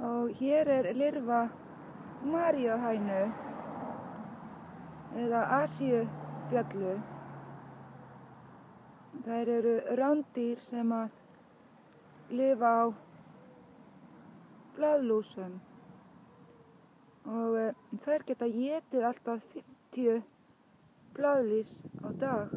og hér er lirfa maríuhænu eða asíubjallu. Þær eru rándýr sem að lifa á blaðlúsum og uh, þær geta getið alltaf 50 blaðlýs á dag.